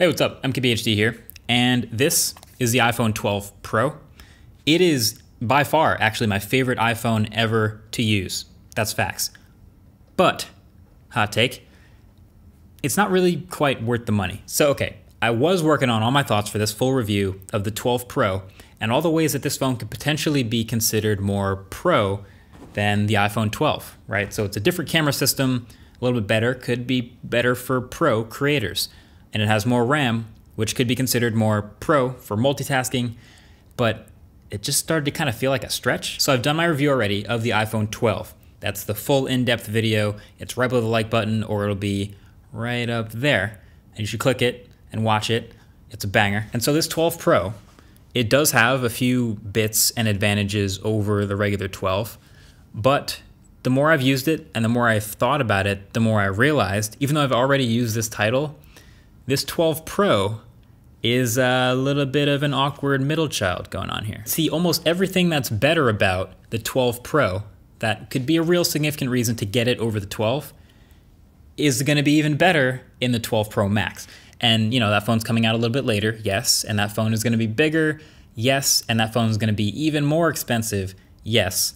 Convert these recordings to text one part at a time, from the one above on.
Hey, what's up? MKBHD here, and this is the iPhone 12 Pro. It is by far actually my favorite iPhone ever to use. That's facts. But, hot take, it's not really quite worth the money. So, okay, I was working on all my thoughts for this full review of the 12 Pro and all the ways that this phone could potentially be considered more pro than the iPhone 12, right? So it's a different camera system, a little bit better, could be better for pro creators and it has more RAM, which could be considered more pro for multitasking, but it just started to kind of feel like a stretch. So I've done my review already of the iPhone 12. That's the full in-depth video. It's right below the like button or it'll be right up there. And you should click it and watch it. It's a banger. And so this 12 Pro, it does have a few bits and advantages over the regular 12, but the more I've used it and the more I've thought about it, the more I realized, even though I've already used this title, this 12 Pro is a little bit of an awkward middle child going on here. See, almost everything that's better about the 12 Pro that could be a real significant reason to get it over the 12 is going to be even better in the 12 Pro Max. And, you know, that phone's coming out a little bit later, yes, and that phone is going to be bigger, yes, and that phone is going to be even more expensive, yes.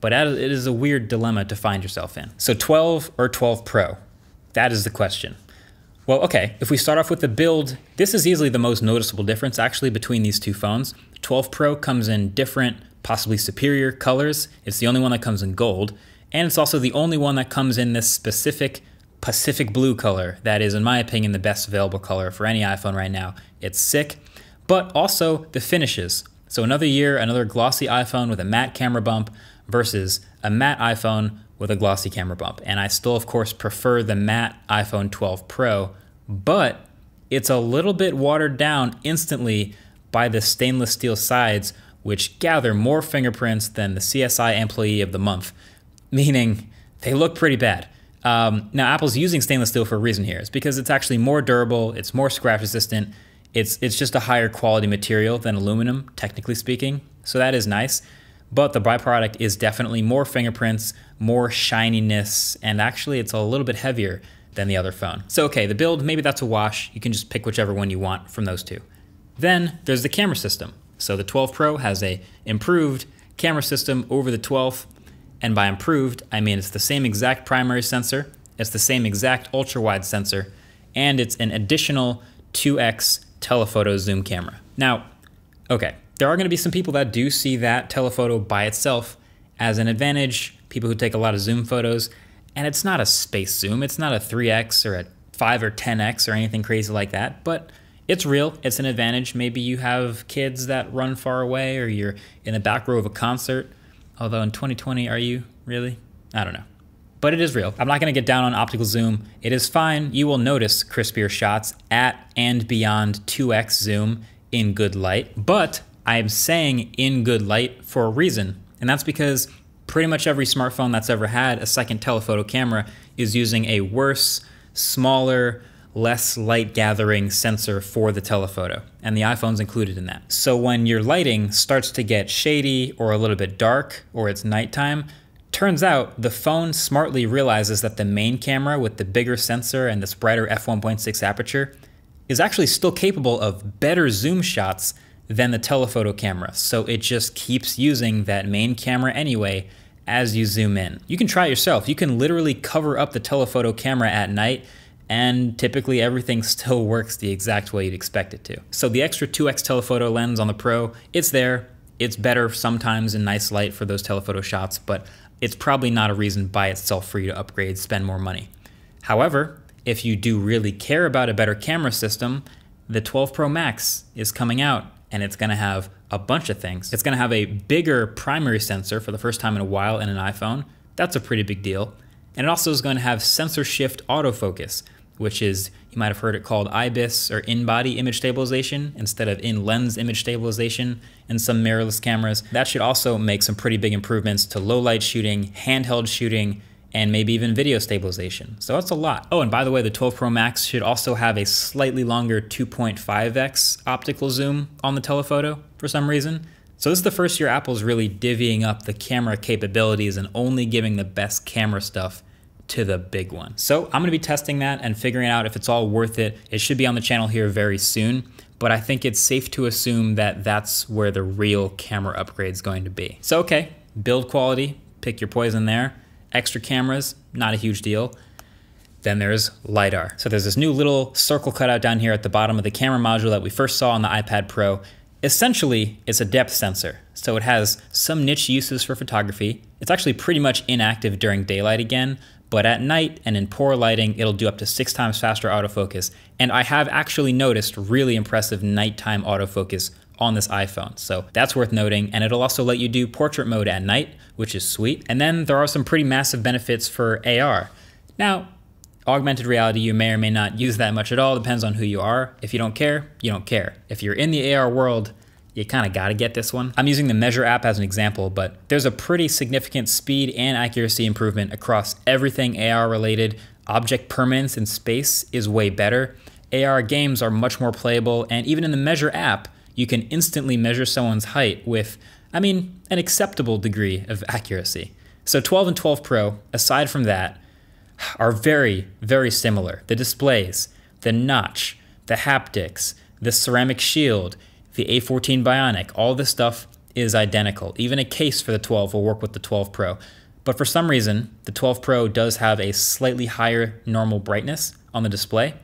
But it is a weird dilemma to find yourself in. So 12 or 12 Pro? That is the question. Well, okay, if we start off with the build, this is easily the most noticeable difference actually between these two phones. 12 Pro comes in different, possibly superior colors. It's the only one that comes in gold, and it's also the only one that comes in this specific Pacific blue color that is, in my opinion, the best available color for any iPhone right now. It's sick, but also the finishes. So another year, another glossy iPhone with a matte camera bump versus a matte iPhone with a glossy camera bump. And I still, of course, prefer the matte iPhone 12 Pro but it's a little bit watered down instantly by the stainless steel sides, which gather more fingerprints than the CSI Employee of the Month, meaning they look pretty bad. Um, now, Apple's using stainless steel for a reason here. It's because it's actually more durable, it's more scratch resistant, it's, it's just a higher quality material than aluminum, technically speaking. So that is nice. But the byproduct is definitely more fingerprints, more shininess, and actually it's a little bit heavier than the other phone. So okay, the build, maybe that's a wash. You can just pick whichever one you want from those two. Then there's the camera system. So the 12 Pro has a improved camera system over the 12, and by improved, I mean it's the same exact primary sensor, it's the same exact ultra-wide sensor, and it's an additional 2x telephoto zoom camera. Now, okay, there are gonna be some people that do see that telephoto by itself as an advantage, people who take a lot of zoom photos, and it's not a space zoom, it's not a 3x or a 5 or 10x or anything crazy like that, but it's real. It's an advantage. Maybe you have kids that run far away or you're in the back row of a concert. Although in 2020, are you really? I don't know. But it is real. I'm not going to get down on optical zoom. It is fine. You will notice crispier shots at and beyond 2x zoom in good light. But I am saying in good light for a reason. And that's because pretty much every smartphone that's ever had a second telephoto camera is using a worse, smaller, less light gathering sensor for the telephoto, and the iPhone's included in that. So when your lighting starts to get shady or a little bit dark or it's nighttime, turns out the phone smartly realizes that the main camera with the bigger sensor and this brighter f1.6 aperture is actually still capable of better zoom shots than the telephoto camera. So it just keeps using that main camera anyway as you zoom in. You can try it yourself. You can literally cover up the telephoto camera at night and typically everything still works the exact way you'd expect it to. So the extra 2x telephoto lens on the Pro, it's there. It's better sometimes in nice light for those telephoto shots, but it's probably not a reason by itself for you to upgrade, spend more money. However, if you do really care about a better camera system, the 12 Pro Max is coming out and it's going to have a bunch of things. It's going to have a bigger primary sensor for the first time in a while in an iPhone. That's a pretty big deal. And it also is going to have sensor shift autofocus, which is, you might have heard it called IBIS or in body image stabilization instead of in lens image stabilization in some mirrorless cameras. That should also make some pretty big improvements to low light shooting, handheld shooting, and maybe even video stabilization. So that's a lot. Oh, and by the way, the 12 Pro Max should also have a slightly longer 2.5x optical zoom on the telephoto for some reason. So this is the first year Apple's really divvying up the camera capabilities and only giving the best camera stuff to the big one. So I'm gonna be testing that and figuring out if it's all worth it. It should be on the channel here very soon, but I think it's safe to assume that that's where the real camera upgrade is going to be. So okay, build quality, pick your poison there. Extra cameras, not a huge deal. Then there's LiDAR. So there's this new little circle cutout down here at the bottom of the camera module that we first saw on the iPad Pro. Essentially, it's a depth sensor. So it has some niche uses for photography. It's actually pretty much inactive during daylight again, but at night and in poor lighting, it'll do up to six times faster autofocus. And I have actually noticed really impressive nighttime autofocus on this iPhone. So that's worth noting. And it'll also let you do portrait mode at night, which is sweet. And then there are some pretty massive benefits for AR. Now, augmented reality, you may or may not use that much at all. Depends on who you are. If you don't care, you don't care. If you're in the AR world, you kind of got to get this one. I'm using the Measure app as an example, but there's a pretty significant speed and accuracy improvement across everything AR related. Object permanence in space is way better. AR games are much more playable, and even in the Measure app, you can instantly measure someone's height with, I mean, an acceptable degree of accuracy. So 12 and 12 Pro, aside from that, are very, very similar. The displays, the notch, the haptics, the ceramic shield, the A14 Bionic, all this stuff is identical. Even a case for the 12 will work with the 12 Pro. But for some reason, the 12 Pro does have a slightly higher normal brightness on the display.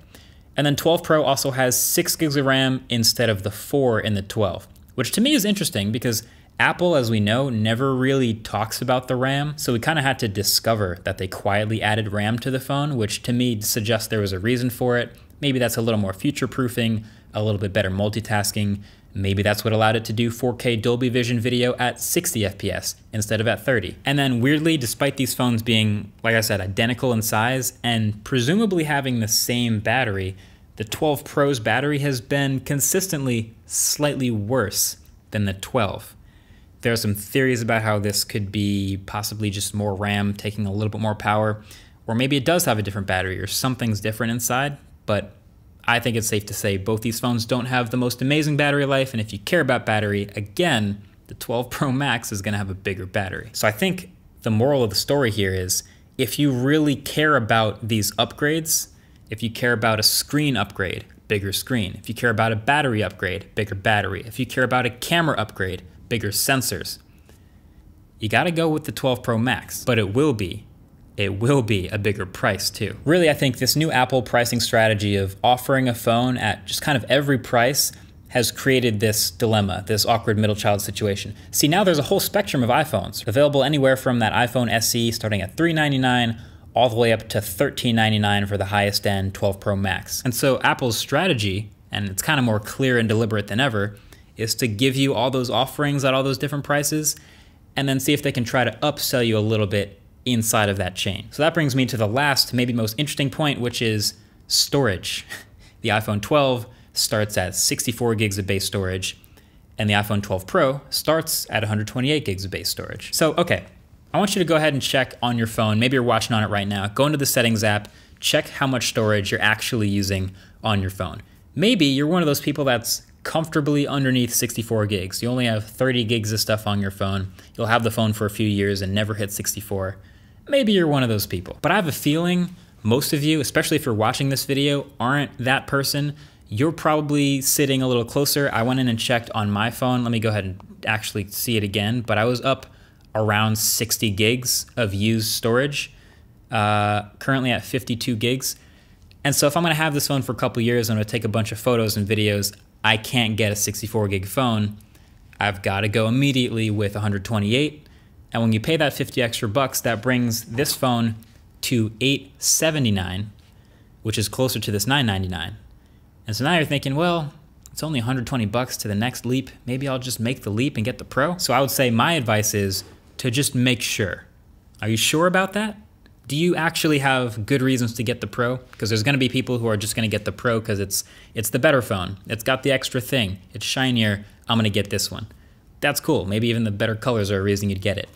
And then 12 Pro also has 6 gigs of RAM instead of the 4 in the 12, which to me is interesting because Apple, as we know, never really talks about the RAM, so we kind of had to discover that they quietly added RAM to the phone, which to me suggests there was a reason for it. Maybe that's a little more future proofing, a little bit better multitasking. Maybe that's what allowed it to do 4K Dolby Vision video at 60 FPS instead of at 30. And then weirdly, despite these phones being, like I said, identical in size and presumably having the same battery, the 12 Pro's battery has been consistently slightly worse than the 12. There are some theories about how this could be possibly just more RAM taking a little bit more power, or maybe it does have a different battery or something's different inside, but I think it's safe to say both these phones don't have the most amazing battery life, and if you care about battery, again, the 12 Pro Max is gonna have a bigger battery. So I think the moral of the story here is if you really care about these upgrades, if you care about a screen upgrade, bigger screen. If you care about a battery upgrade, bigger battery. If you care about a camera upgrade, bigger sensors. You gotta go with the 12 Pro Max, but it will be it will be a bigger price too. Really, I think this new Apple pricing strategy of offering a phone at just kind of every price has created this dilemma, this awkward middle child situation. See, now there's a whole spectrum of iPhones available anywhere from that iPhone SE starting at 399 all the way up to 1399 for the highest end 12 Pro Max. And so Apple's strategy, and it's kind of more clear and deliberate than ever, is to give you all those offerings at all those different prices and then see if they can try to upsell you a little bit inside of that chain. So that brings me to the last, maybe most interesting point, which is storage. The iPhone 12 starts at 64 gigs of base storage, and the iPhone 12 Pro starts at 128 gigs of base storage. So, okay, I want you to go ahead and check on your phone. Maybe you're watching on it right now. Go into the settings app, check how much storage you're actually using on your phone. Maybe you're one of those people that's comfortably underneath 64 gigs. You only have 30 gigs of stuff on your phone. You'll have the phone for a few years and never hit 64 maybe you're one of those people. But I have a feeling most of you, especially if you're watching this video, aren't that person. You're probably sitting a little closer. I went in and checked on my phone. Let me go ahead and actually see it again. But I was up around 60 gigs of used storage, uh, currently at 52 gigs. And so if I'm gonna have this phone for a couple years, I'm gonna take a bunch of photos and videos, I can't get a 64 gig phone. I've gotta go immediately with 128 and when you pay that 50 extra bucks, that brings this phone to 879, which is closer to this 999. And so now you're thinking, well, it's only 120 bucks to the next leap. Maybe I'll just make the leap and get the Pro. So I would say my advice is to just make sure. Are you sure about that? Do you actually have good reasons to get the Pro? Because there's going to be people who are just going to get the Pro because it's it's the better phone. It's got the extra thing. It's shinier. I'm going to get this one that's cool. Maybe even the better colors are a reason you'd get it.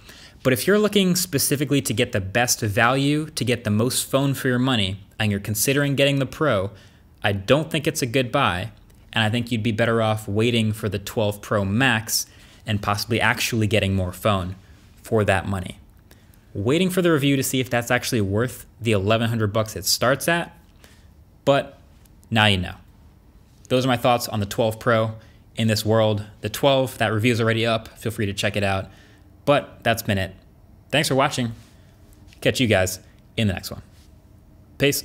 But if you're looking specifically to get the best value, to get the most phone for your money, and you're considering getting the Pro, I don't think it's a good buy. And I think you'd be better off waiting for the 12 Pro Max and possibly actually getting more phone for that money. Waiting for the review to see if that's actually worth the 1100 bucks it starts at. But now you know. Those are my thoughts on the 12 Pro in this world. The 12, that review is already up. Feel free to check it out. But that's been it. Thanks for watching. Catch you guys in the next one. Peace.